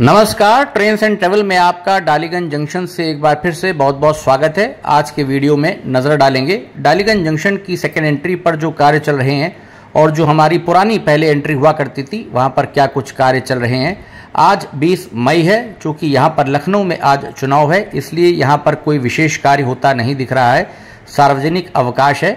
नमस्कार train and travel में आपका डालीगंज जंक्शन से एक बार फिर से बहुत बहुत स्वागत है। आज के वीडियो में नज़र डालेंगे डालीगंज जंक्शन की सेकेंड एंट्री पर जो कार्य चल रहे हैं और जो हमारी पुरानी पहले एंट्री हुआ करती थी, वहाँ पर क्या कुछ कार्य चल रहे हैं। आज 20 मई है चूँकि यहाँ पर लखनऊ में आज चुनाव है, इसलिए यहाँ पर कोई विशेष कार्य होता नहीं दिख रहा है। सार्वजनिक अवकाश है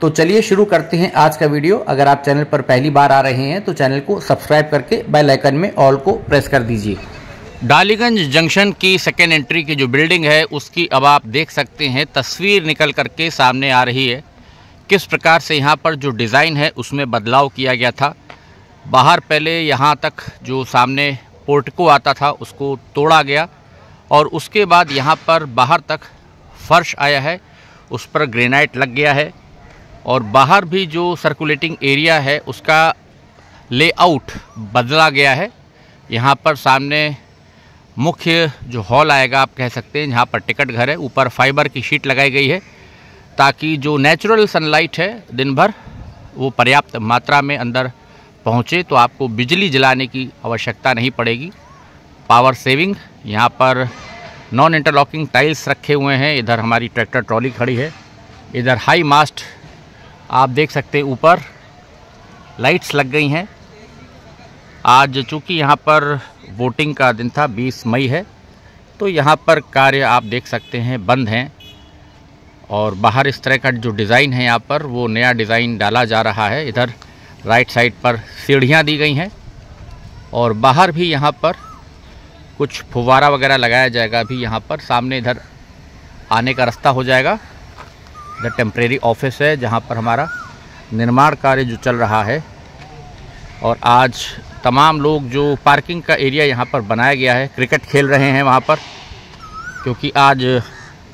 तो चलिए शुरू करते हैं आज का वीडियो। अगर आप चैनल पर पहली बार आ रहे हैं तो चैनल को सब्सक्राइब करके बेल आइकन में ऑल को प्रेस कर दीजिए। डालीगंज जंक्शन की सेकेंड एंट्री की जो बिल्डिंग है, उसकी अब आप देख सकते हैं, तस्वीर निकल करके सामने आ रही है। किस प्रकार से यहाँ पर जो डिज़ाइन है, उसमें बदलाव किया गया था। बाहर पहले यहाँ तक जो सामने पोर्टिको आता था, उसको तोड़ा गया और उसके बाद यहाँ पर बाहर तक फर्श आया है, उस पर ग्रेनाइट लग गया है। और बाहर भी जो सर्कुलेटिंग एरिया है, उसका लेआउट बदला गया है। यहाँ पर सामने मुख्य जो हॉल आएगा, आप कह सकते हैं, जहाँ पर टिकट घर है, ऊपर फाइबर की शीट लगाई गई है, ताकि जो नेचुरल सनलाइट है, दिन भर वो पर्याप्त मात्रा में अंदर पहुँचे तो आपको बिजली जलाने की आवश्यकता नहीं पड़ेगी। पावर सेविंग यहाँ पर नॉन इंटरलॉकिंग टाइल्स रखे हुए हैं। इधर हमारी ट्रैक्टर ट्रॉली खड़ी है। इधर हाई मास्ट आप देख सकते हैं ऊपर लाइट्स लग गई हैं। आज चूँकि यहाँ पर वोटिंग का दिन था 20 मई है तो यहाँ पर कार्य आप देख सकते हैं बंद हैं। और बाहर इस तरह का जो डिज़ाइन है यहाँ पर, वो नया डिज़ाइन डाला जा रहा है। इधर राइट साइड पर सीढ़ियाँ दी गई हैं और बाहर भी यहाँ पर कुछ फुवारा वगैरह लगाया जाएगा। अभी यहाँ पर सामने इधर आने का रास्ता हो जाएगा। इधर टेम्प्रेरी ऑफ़िस है जहाँ पर हमारा निर्माण कार्य जो चल रहा है। और आज तमाम लोग जो पार्किंग का एरिया यहाँ पर बनाया गया है क्रिकेट खेल रहे हैं वहाँ पर क्योंकि आज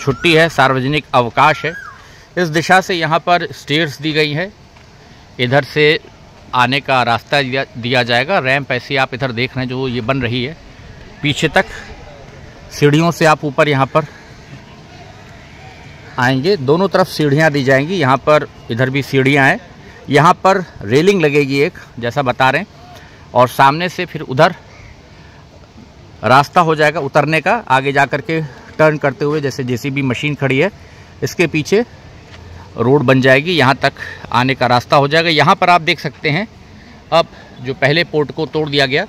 छुट्टी है सार्वजनिक अवकाश है। इस दिशा से यहाँ पर स्टेयर्स दी गई हैं। इधर से आने का रास्ता दिया, दिया जाएगा। रैंप ऐसी आप इधर देख रहे हैं जो ये बन रही है। पीछे तक सीढ़ियों से आप ऊपर यहाँ पर आएँगे। दोनों तरफ़ सीढ़ियाँ दी जाएँगी। यहाँ पर इधर भी सीढ़ियाँ हैं। यहाँ पर रेलिंग लगेगी एक, जैसा बता रहे हैं। और सामने से फिर उधर रास्ता हो जाएगा उतरने का, आगे जा कर के टर्न करते हुए, जैसे जेसीबी मशीन खड़ी है। इसके पीछे रोड बन जाएगी। यहाँ तक आने का रास्ता हो जाएगा। यहाँ पर आप देख सकते हैं, अब जो पहले पोर्ट को तोड़ दिया गया,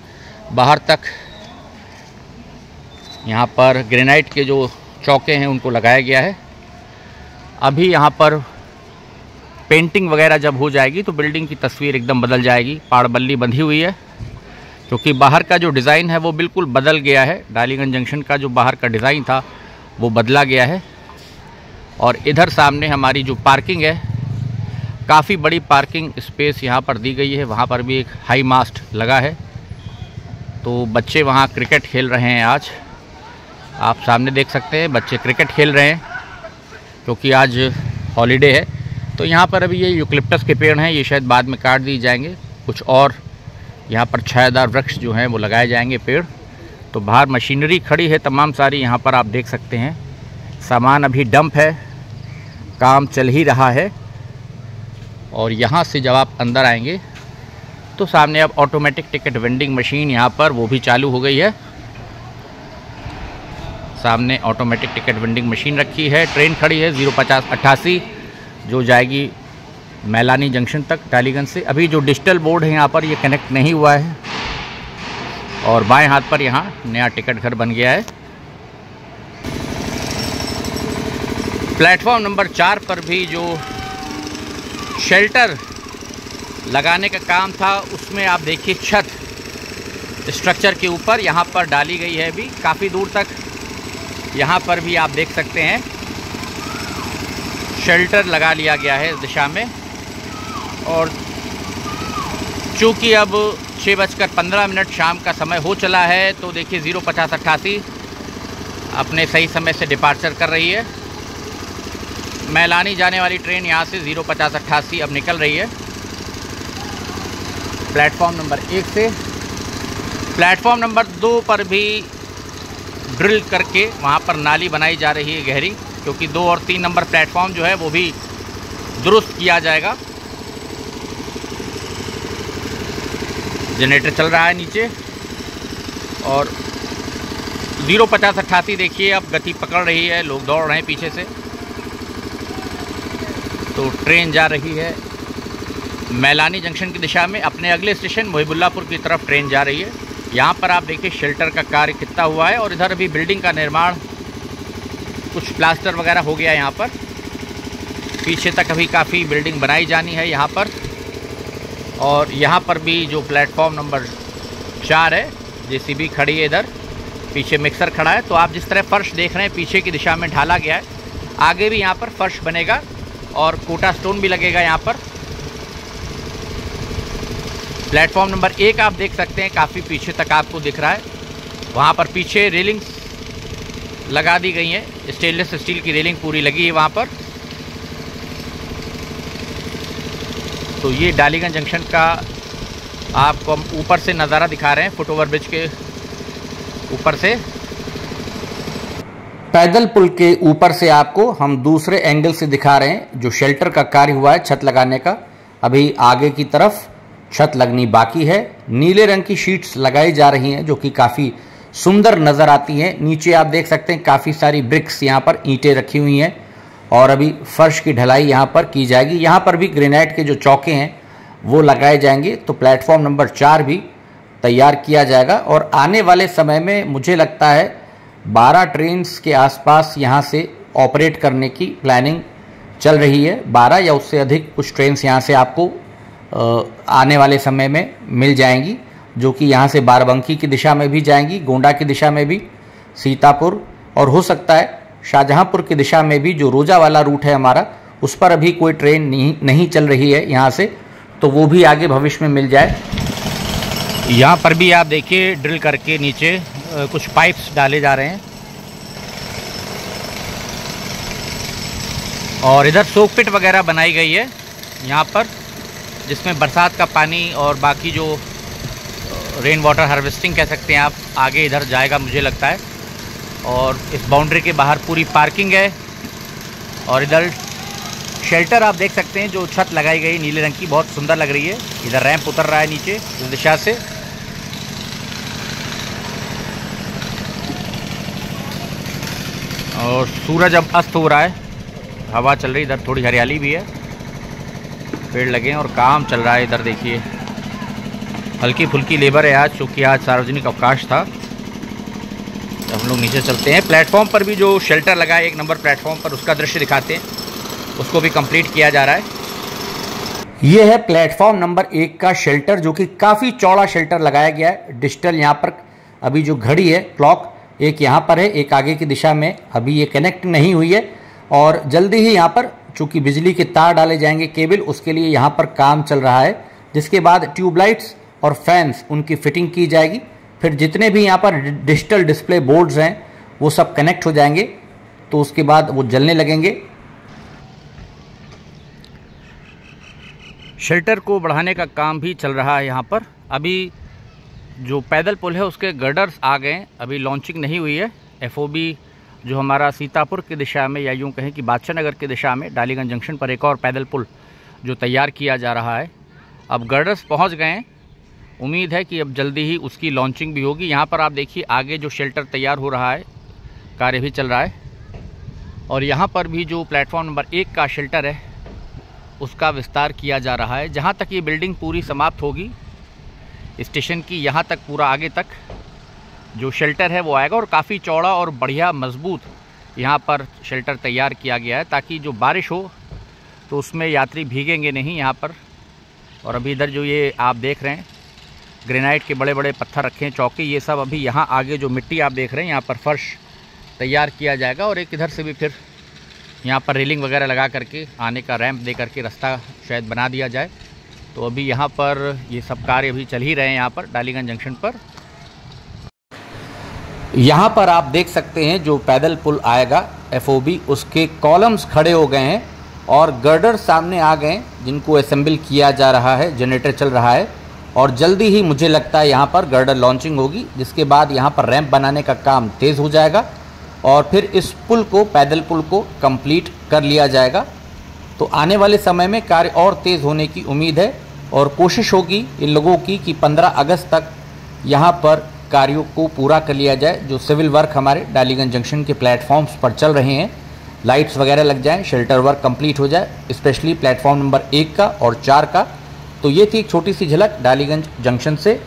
बाहर तक यहाँ पर ग्रेनाइट के जो चौके हैं, उनको लगाया गया है। अभी यहाँ पर पेंटिंग वगैरह जब हो जाएगी तो बिल्डिंग की तस्वीर एकदम बदल जाएगी। पाड़बल्ली बंधी हुई है, क्योंकि बाहर का जो डिज़ाइन है वो बिल्कुल बदल गया है। डालीगंज जंक्शन का जो बाहर का डिज़ाइन था, वो बदला गया है। और इधर सामने हमारी जो पार्किंग है, काफ़ी बड़ी पार्किंग स्पेस यहाँ पर दी गई है। वहाँ पर भी एक हाई मास्ट लगा है। तो बच्चे वहाँ क्रिकेट खेल रहे हैं आज। आप सामने देख सकते हैं, बच्चे क्रिकेट खेल रहे हैं। क्योंकि आज हॉलीडे है तो यहाँ पर अभी ये यूकलिप्टस के पेड़ हैं, ये शायद बाद में काट दिए जाएँगे। कुछ और यहाँ पर छायादार वृक्ष जो हैं, वो लगाए जाएँगे पेड़। तो बाहर मशीनरी खड़ी है तमाम सारी, यहाँ पर आप देख सकते हैं। सामान अभी डंप है, काम चल ही रहा है, और यहाँ से जब आप अंदर आएँगे तो सामने अब ऑटोमेटिक टिकट वेंडिंग मशीन यहाँ पर वो भी चालू हो गई है। सामने ऑटोमेटिक टिकट वेंडिंग मशीन रखी है। ट्रेन खड़ी है ज़ीरो पचास अट्ठासी, जो जाएगी मैलानी जंक्शन तक, टालीगंज से। अभी जो डिजिटल बोर्ड है यहाँ पर, ये कनेक्ट नहीं हुआ है। और बाएँ हाथ पर यहाँ नया टिकट घर बन गया है। प्लेटफॉर्म नंबर चार पर भी जो शेल्टर लगाने का काम था, उसमें आप देखिए छत स्ट्रक्चर के ऊपर, यहाँ पर डाली गई है अभी। काफ़ी दूर तक यहाँ पर भी आप देख सकते हैं। शेल्टर लगा लिया गया है इस दिशा में। और चूँकि अब छः बजकर पंद्रह मिनट शाम का समय हो चला है तो देखिए ज़ीरो पचास अट्ठासी अपने सही समय से डिपार्चर कर रही है। मैलानी जाने वाली ट्रेन यहाँ से ज़ीरो पचास अट्ठासी अब निकल रही है। प्लेटफॉर्म नंबर एक से। प्लेटफॉर्म नंबर दो पर भी ड्रिल करके वहाँ पर नाली बनाई जा रही है गहरी, क्योंकि दो और तीन नंबर प्लेटफॉर्म जो है वो भी दुरुस्त किया जाएगा। जनरेटर चल रहा है नीचे और ज़ीरो पचास अट्ठासी देखिए, अब गति पकड़ रही है, लोग दौड़ रहे हैं पीछे से। तो ट्रेन जा रही है मैलानी जंक्शन की दिशा में, अपने अगले स्टेशन मोहिबुल्लापुर की तरफ़ ट्रेन जा रही है। यहाँ पर आप देखिए शेल्टर का कार्य कितना हुआ है और इधर अभी बिल्डिंग का निर्माण कुछ प्लास्टर वगैरह हो गया यहाँ पर। पीछे तक अभी काफ़ी बिल्डिंग बनाई जानी है यहाँ पर। और यहाँ पर भी जो प्लेटफॉर्म नंबर चार है, जेसीबी खड़ी है इधर। पीछे मिक्सर खड़ा है। तो आप जिस तरह फर्श देख रहे हैं, पीछे की दिशा में ढाला गया है। आगे भी यहाँ पर फर्श बनेगा और कोटा स्टोन भी लगेगा यहाँ पर। प्लेटफॉर्म नंबर एक आप देख सकते हैं, काफ़ी पीछे तक आपको दिख रहा है। वहाँ पर पीछे रेलिंग्स लगा दी गई हैं, स्टेनलेस स्टील की रेलिंग पूरी लगी है वहाँ पर। तो ये डालीगंज जंक्शन का आपको हम ऊपर से नज़ारा दिखा रहे हैं, फुट ओवर ब्रिज के ऊपर से। पैदल पुल के ऊपर से आपको हम दूसरे एंगल से दिखा रहे हैं, जो शेल्टर का कार्य हुआ है, छत लगाने का। अभी आगे की तरफ़ छत लगनी बाकी है। नीले रंग की शीट्स लगाई जा रही हैं, जो कि काफ़ी सुंदर नज़र आती हैं। नीचे आप देख सकते हैं काफ़ी सारी ब्रिक्स यहाँ पर ईंटें रखी हुई हैं और अभी फर्श की ढलाई यहाँ पर की जाएगी। यहाँ पर भी ग्रेनाइट के जो चौके हैं, वो लगाए जाएँगे। तो प्लेटफॉर्म नंबर चार भी तैयार किया जाएगा और आने वाले समय में मुझे लगता है 12 ट्रेन्स के आसपास यहाँ से ऑपरेट करने की प्लानिंग चल रही है। 12 या उससे अधिक कुछ ट्रेन्स यहाँ से आपको आने वाले समय में मिल जाएँगी, जो कि यहाँ से बाराबंकी की दिशा में भी जाएँगी, गोंडा की दिशा में भी, सीतापुर, और हो सकता है शाहजहाँपुर की दिशा में भी जो रोजा वाला रूट है हमारा, उस पर अभी कोई ट्रेन नहीं नहीं चल रही है यहाँ से तो वो भी आगे भविष्य में मिल जाए। यहाँ पर भी आप देखिए, ड्रिल करके नीचे कुछ पाइप्स डाले जा रहे हैं। और इधर सोक पिट वगैरह बनाई गई है, यहाँ पर। जिसमें बरसात का पानी और बाकी जो रेन वाटर हार्वेस्टिंग कह सकते हैं आप, आगे इधर जाएगा मुझे लगता है। और इस बाउंड्री के बाहर पूरी पार्किंग है। और इधर शेल्टर आप देख सकते हैं, जो छत लगाई गई नीले रंग की, बहुत सुंदर लग रही है। इधर रैंप उतर रहा है नीचे, इस दिशा से। और सूरज अब अस्त हो रहा है। हवा चल रही इधर थोड़ी हरियाली भी है। पेड़ लगे हैं और काम चल रहा है इधर, देखिए। हल्की फुल्की लेबर है आज, चूँकि आज सार्वजनिक अवकाश था। तो हम लोग नीचे चलते हैं। प्लेटफॉर्म पर भी जो शेल्टर लगा है, एक नंबर प्लेटफॉर्म पर, उसका दृश्य दिखाते हैं। उसको भी कंप्लीट किया जा रहा है। ये है प्लेटफॉर्म नंबर एक का शेल्टर, जो कि काफ़ी चौड़ा शेल्टर लगाया गया है। डिजिटल यहाँ पर अभी जो घड़ी है, क्लॉक, एक यहाँ पर है, एक आगे की दिशा में। अभी ये कनेक्ट नहीं हुई है और जल्दी ही यहाँ पर चूँकि बिजली के तार डाले जाएँगे केबल, उसके लिए यहाँ पर काम चल रहा है, जिसके बाद ट्यूबलाइट्स और फैंस, उनकी फिटिंग की जाएगी। फिर जितने भी यहाँ पर डिजिटल डिस्प्ले बोर्ड्स हैं, वो सब कनेक्ट हो जाएँगे तो उसके बाद वो जलने लगेंगे। शेल्टर को बढ़ाने का काम भी चल रहा है यहाँ पर। अभी जो पैदल पुल है, उसके गर्डर्स आ गए अभी लॉन्चिंग नहीं हुई है। एफओबी जो हमारा सीतापुर की दिशा में या यूँ कहें कि बादशाह नगर की दिशा में डालीगंज जंक्शन पर एक और पैदल पुल जो तैयार किया जा रहा है। अब गर्डर्स पहुँच गए उम्मीद है कि अब जल्दी ही उसकी लॉन्चिंग भी होगी। यहाँ पर आप देखिए, आगे जो शेल्टर तैयार हो रहा है, कार्य भी चल रहा है। और यहाँ पर भी जो प्लेटफॉर्म नंबर एक का शेल्टर है, उसका विस्तार किया जा रहा है। जहाँ तक ये बिल्डिंग पूरी समाप्त होगी स्टेशन की, यहाँ तक पूरा आगे तक। जो शेल्टर है वो आएगा और काफ़ी चौड़ा और बढ़िया मज़बूत यहाँ पर शेल्टर तैयार किया गया है ताकि जो बारिश हो तो उसमें यात्री भीगेंगे नहीं यहाँ पर। और अभी इधर जो ये आप देख रहे हैं ग्रेनाइट के बड़े बड़े पत्थर रखे हैं, चौकी, ये सब अभी यहाँ आगे जो मिट्टी आप देख रहे हैं, यहाँ पर फर्श तैयार किया जाएगा और एक इधर से भी फिर यहाँ पर रेलिंग वगैरह लगा करके आने का रैंप दे करके रास्ता शायद बना दिया जाए। तो अभी यहाँ पर ये सब कार्य अभी चल ही रहे हैं यहाँ पर डालीगंज जंक्शन पर। यहाँ पर आप देख सकते हैं जो पैदल पुल आएगा एफओबी उसके कॉलम्स खड़े हो गए हैं और गर्डर सामने आ गए जिनको असेंबल किया जा रहा है जनरेटर चल रहा है। और जल्दी ही मुझे लगता है यहाँ पर गर्डर लॉन्चिंग होगी, जिसके बाद यहाँ पर रैंप बनाने का काम तेज़ हो जाएगा और फिर इस पुल को, पैदल पुल को कंप्लीट कर लिया जाएगा। तो आने वाले समय में कार्य और तेज़ होने की उम्मीद है और कोशिश होगी इन लोगों की कि 15 अगस्त तक यहाँ पर कार्यों को पूरा कर लिया जाए, जो सिविल वर्क हमारे डालीगंज जंक्शन के प्लेटफॉर्म्स पर चल रहे हैं। लाइट्स वगैरह लग जाएँ, शेल्टर वर्क कंप्लीट हो जाए, स्पेशली प्लेटफॉर्म नंबर एक का और चार का। तो ये थी एक छोटी सी झलक डालीगंज जंक्शन से।